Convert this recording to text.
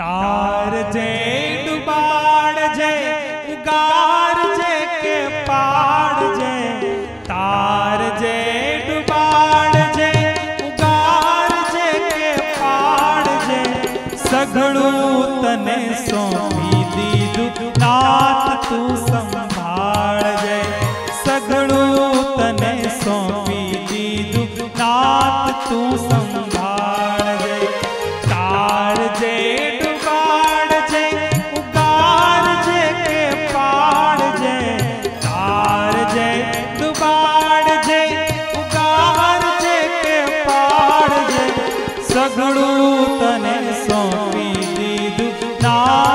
तार जे डुबाड़ जे उगार जे के पाड़ जे तार जे डुबाड़ जे उगार जे के पाड़ जे। सगड़ू तने सौंपी दी नाथ तू संभाल जे। सगड़ू तने सौंपी दीदू नाथ तू संभाल जे। तार जे સઘળું તને સોંપી દીધું. ના